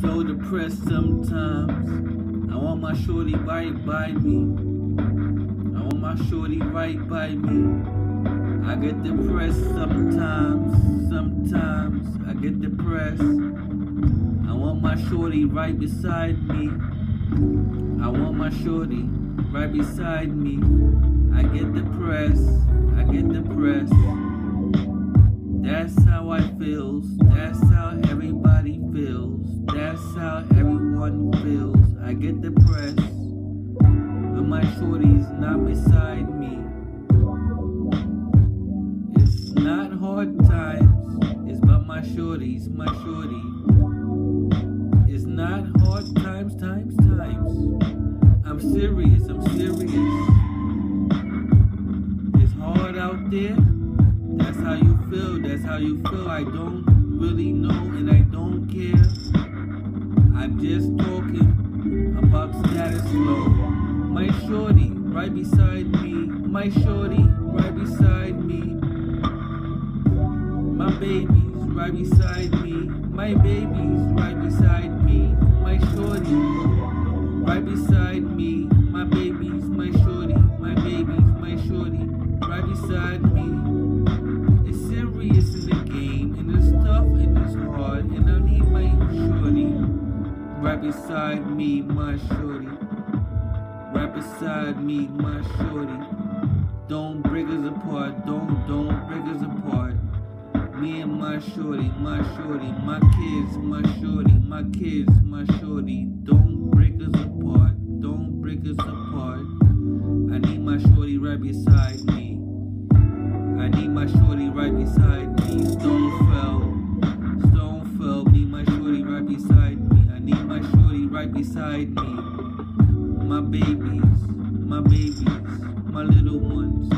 so depressed sometimes. I want my shorty right by me. I want my shorty right by me. I get depressed sometimes. Sometimes I get depressed. I want my shorty right beside me. I want my shorty right beside me. I get depressed. I get depressed. That's how I feels. Hard times. It's about my shorties, my shorty. It's not hard times, times, times. I'm serious, I'm serious. It's hard out there. That's how you feel, that's how you feel. I don't really know and I don't care. I'm just talking about status quo. My shorty right beside me. My shorty right beside me. My babies right beside me. My babies right beside me. My shorty right beside me. My babies, my shorty, my babies, my shorty right beside me. It's serious in the game, and it's tough and it's hard, and I need my shorty right beside me, my shorty. Right beside me, my shorty. Don't break us apart, don't, don't break us apart. Me and my shorty, my shorty, my kids, my shorty, my kids, my shorty. Don't break us apart, don't break us apart. I need my shorty right beside me. I need my shorty right beside me. Stonefell, Stonefell, need my shorty right beside me. I need my shorty right beside me. My babies, my babies, my little ones,